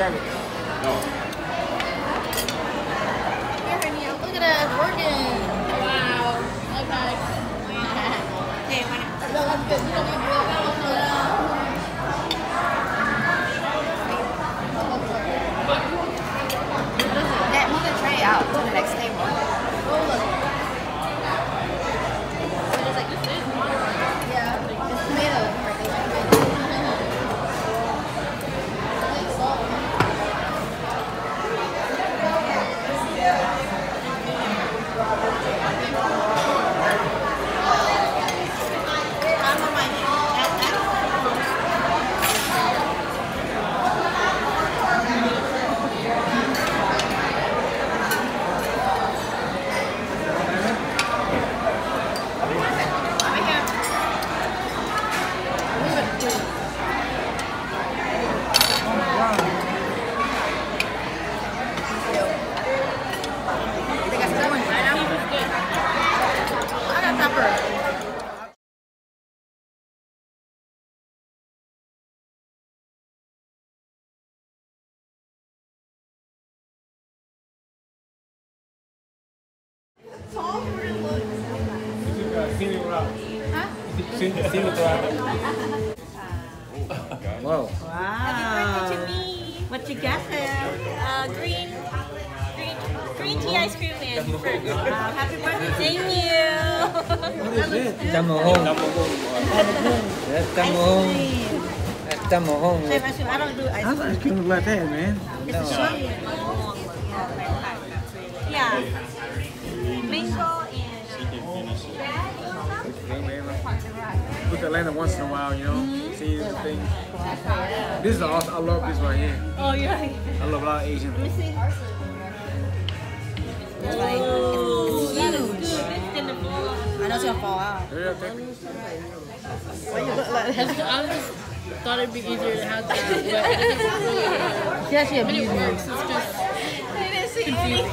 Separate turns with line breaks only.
grab it.
Here, look at us working.
Wow. Okay.
Hey, why not? No, that's good. You don't need to that one. No, no. That move the tray out to the next table. Oh, look.
It's like this is
Yeah, it's tomato. I'm on my that, that. Right here. Move it, dude. They got some ones right now. I got pepper. Huh?
Whoa.
Happy birthday to me.
What you got there?
Uh, green, green, green tea ice cream man.
Wow, happy birthday.
Thank you.
What is it? Tamohong. That's tamohong. That's tamohong.
Chef, I said, I don't do ice
cream like that, man?
It's a short
Atlanta once in a while, you know? Mm-hmm. See the thing. This is awesome. I love this right here.
oh yeah.
I love a lot of Asian.
Let me see.
It's oh, like, it's huge.
It's in the floor.
I know it's gonna fall out.
Yeah, thank you.
Why you look like that?
I just thought it'd be easier to have that, but it's really,
She actually
when it works, it's just
I didn't see
confusing.